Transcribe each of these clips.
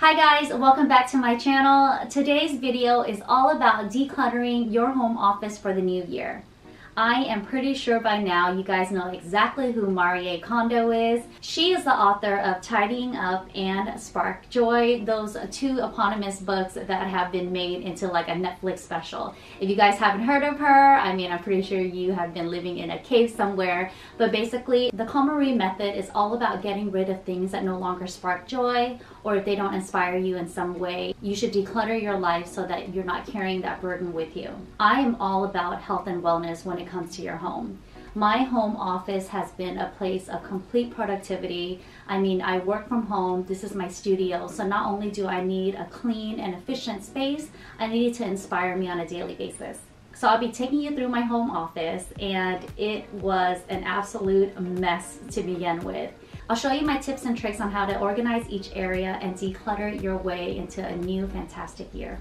Hi guys, welcome back to my channel. Today's video is all about decluttering your home office for the new year. I am pretty sure by now you guys know exactly who Marie Kondo is. She is the author of Tidying Up and Spark Joy, those two eponymous books that have been made into like a Netflix special. If you guys haven't heard of her, I mean, I'm pretty sure you have been living in a cave somewhere, but basically the KonMari method is all about getting rid of things that no longer spark joy or if they don't inspire you in some way, you should declutter your life so that you're not carrying that burden with you. I am all about health and wellness when it comes to your home. My home office has been a place of complete productivity. I mean, I work from home. This is my studio. So not only do I need a clean and efficient space, I need it to inspire me on a daily basis. So I'll be taking you through my home office and it was an absolute mess to begin with. I'll show you my tips and tricks on how to organize each area and declutter your way into a new fantastic year.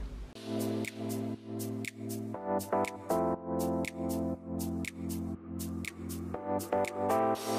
Thank you.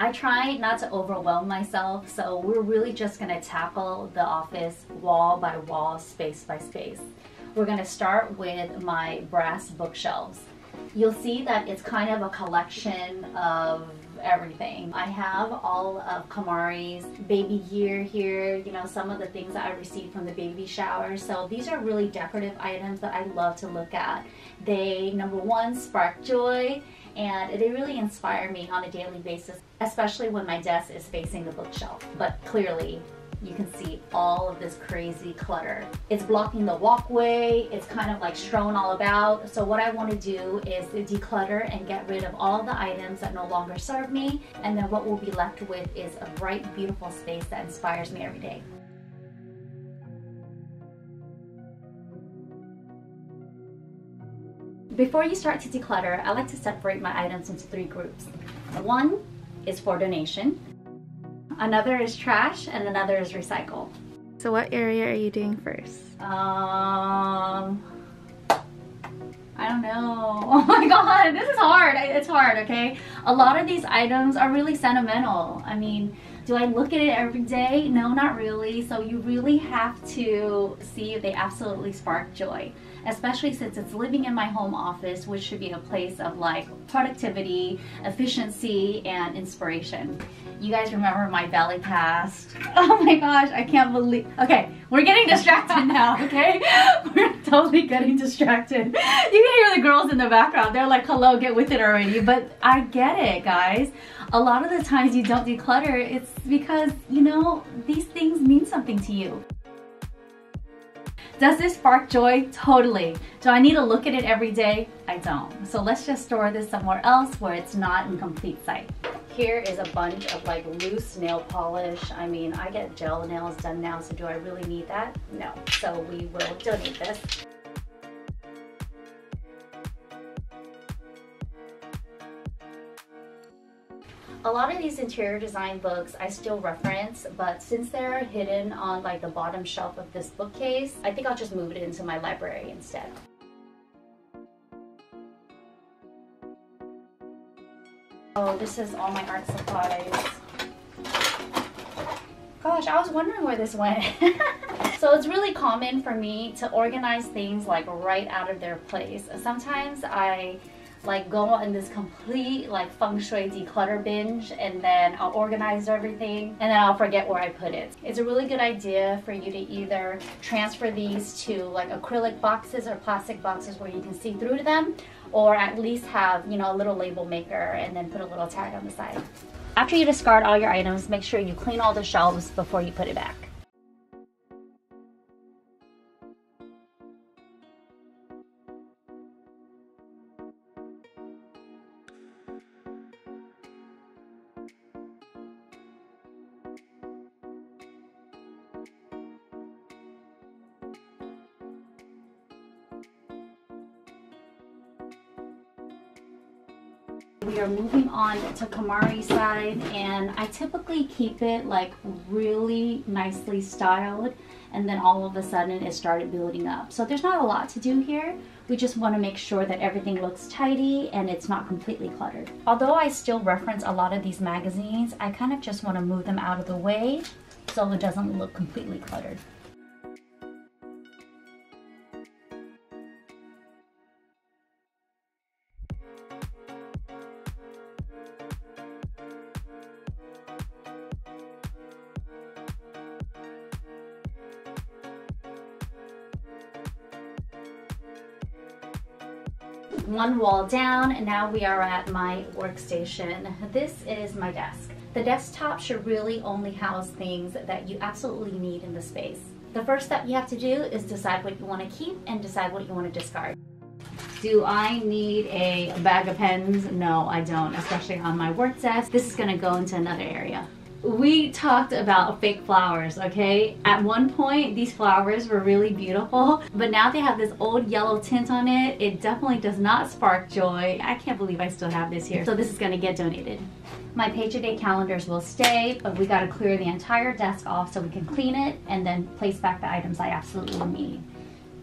I try not to overwhelm myself, so we're really just gonna tackle the office wall by wall, space by space. We're gonna start with my brass bookshelves. You'll see that it's kind of a collection of everything. I have all of Kamari's baby gear here, you know, some of the things that I received from the baby shower. So these are really decorative items that I love to look at. They, number one, spark joy and they really inspire me on a daily basis, especially when my desk is facing the bookshelf. But clearly, you can see all of this crazy clutter. It's blocking the walkway, it's kind of like strewn all about. So what I want to do is declutter and get rid of all the items that no longer serve me. And then what we'll be left with is a bright, beautiful space that inspires me every day. Before you start to declutter, I like to separate my items into three groups. One is for donation, another is trash, and another is recycle. So what area are you doing first? Um, I don't know. Oh my god, this is hard. It's hard, okay? A lot of these items are really sentimental. I mean, do I look at it every day? No, not really. So you really have to see if they absolutely spark joy especially since it's living in my home office, which should be a place of like productivity, efficiency, and inspiration. You guys remember my belly cast? Oh my gosh, I can't believe. Okay, we're getting distracted now, okay? We're totally getting distracted. You can hear the girls in the background. They're like, hello, get with it already. But I get it, guys. A lot of the times you don't declutter, it's because, you know, these things mean something to you. Does this spark joy? Totally. Do I need to look at it every day? I don't. So let's just store this somewhere else where it's not in complete sight. Here is a bunch of like loose nail polish. I mean, I get gel nails done now, so do I really need that? No. So we will donate this. A lot of these interior design books I still reference, but since they're hidden on like the bottom shelf of this bookcase, I think I'll just move it into my library instead. Oh, this is all my art supplies. Gosh, I was wondering where this went. so it's really common for me to organize things like right out of their place. Sometimes I like go on this complete like feng shui declutter binge and then I'll organize everything and then I'll forget where I put it. It's a really good idea for you to either transfer these to like acrylic boxes or plastic boxes where you can see through to them or at least have, you know, a little label maker and then put a little tag on the side. After you discard all your items, make sure you clean all the shelves before you put it back. We are moving on to Kamari's side and I typically keep it like really nicely styled and then all of a sudden it started building up. So there's not a lot to do here. We just want to make sure that everything looks tidy and it's not completely cluttered. Although I still reference a lot of these magazines, I kind of just want to move them out of the way so it doesn't look completely cluttered. One wall down and now we are at my workstation. This is my desk. The desktop should really only house things that you absolutely need in the space. The first step you have to do is decide what you want to keep and decide what you want to discard. Do I need a bag of pens? No, I don't, especially on my work desk. This is going to go into another area we talked about fake flowers, okay? At one point, these flowers were really beautiful, but now they have this old yellow tint on it. It definitely does not spark joy. I can't believe I still have this here. So this is gonna get donated. My a day calendars will stay, but we gotta clear the entire desk off so we can clean it and then place back the items I absolutely need.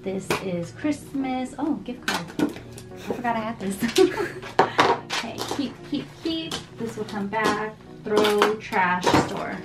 This is Christmas, oh, gift card. I forgot I had this. okay, keep, keep, keep. This will come back throw trash store.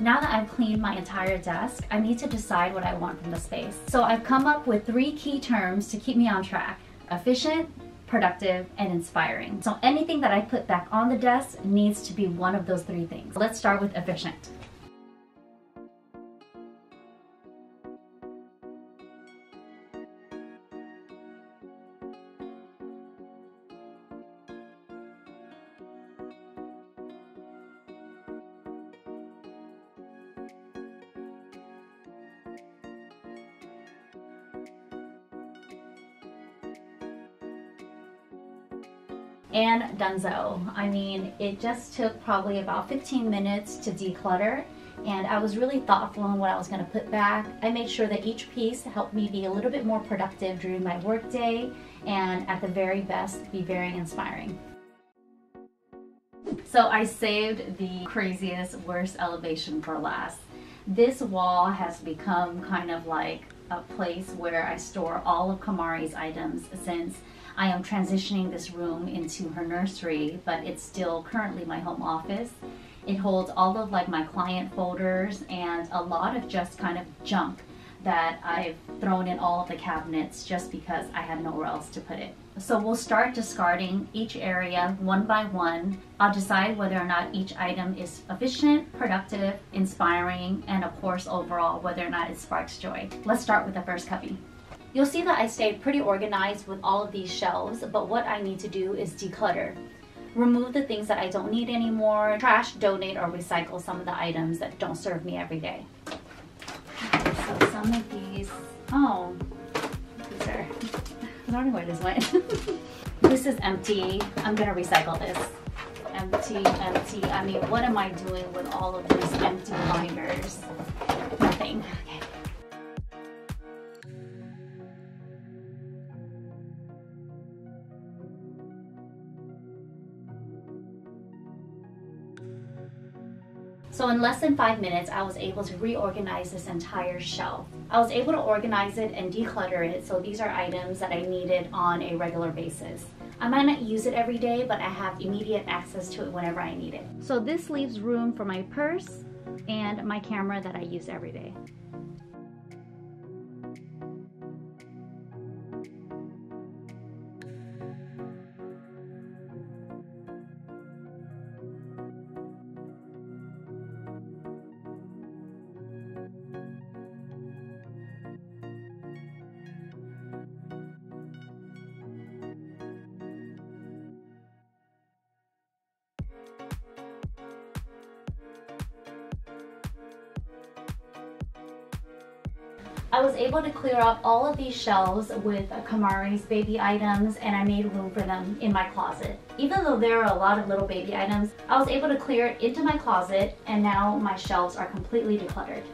Now that I've cleaned my entire desk, I need to decide what I want from the space. So I've come up with three key terms to keep me on track. Efficient, productive, and inspiring. So anything that I put back on the desk needs to be one of those three things. Let's start with efficient. And Dunzo. I mean, it just took probably about 15 minutes to declutter and I was really thoughtful in what I was going to put back. I made sure that each piece helped me be a little bit more productive during my workday and at the very best be very inspiring. So I saved the craziest, worst elevation for last. This wall has become kind of like a place where I store all of Kamari's items since I am transitioning this room into her nursery, but it's still currently my home office. It holds all of like my client folders and a lot of just kind of junk that I've thrown in all of the cabinets just because I had nowhere else to put it. So we'll start discarding each area one by one. I'll decide whether or not each item is efficient, productive, inspiring, and of course overall whether or not it sparks joy. Let's start with the first cubby. You'll see that I stayed pretty organized with all of these shelves, but what I need to do is declutter. Remove the things that I don't need anymore, trash, donate, or recycle some of the items that don't serve me every day. So some of these, oh, don't know where this went. this is empty. I'm gonna recycle this. Empty, empty. I mean, what am I doing with all of these empty binders? Nothing. So in less than five minutes, I was able to reorganize this entire shelf. I was able to organize it and declutter it, so these are items that I needed on a regular basis. I might not use it every day, but I have immediate access to it whenever I need it. So this leaves room for my purse and my camera that I use every day. I was able to clear out all of these shelves with Kamari's baby items and I made room for them in my closet. Even though there are a lot of little baby items, I was able to clear it into my closet and now my shelves are completely decluttered.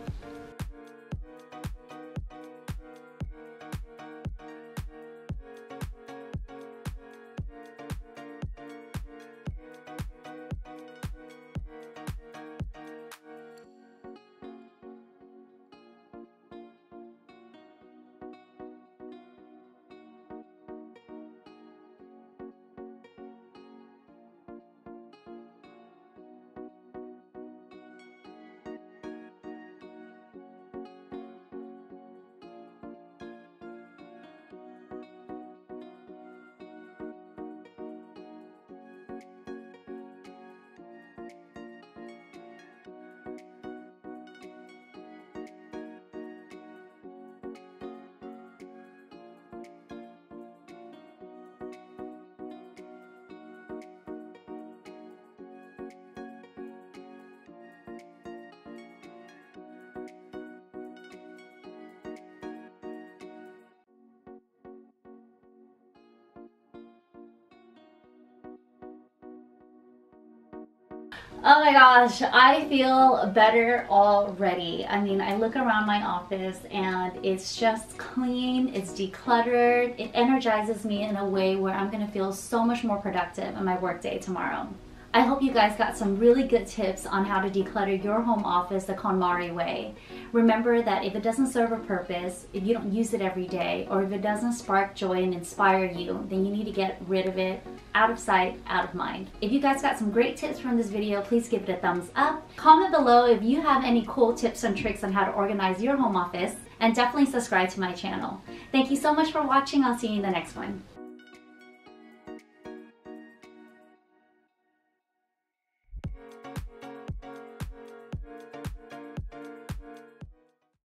Oh my gosh, I feel better already. I mean, I look around my office and it's just clean, it's decluttered. It energizes me in a way where I'm gonna feel so much more productive in my workday tomorrow. I hope you guys got some really good tips on how to declutter your home office the KonMari way. Remember that if it doesn't serve a purpose, if you don't use it every day, or if it doesn't spark joy and inspire you, then you need to get rid of it out of sight, out of mind. If you guys got some great tips from this video, please give it a thumbs up. Comment below if you have any cool tips and tricks on how to organize your home office, and definitely subscribe to my channel. Thank you so much for watching. I'll see you in the next one.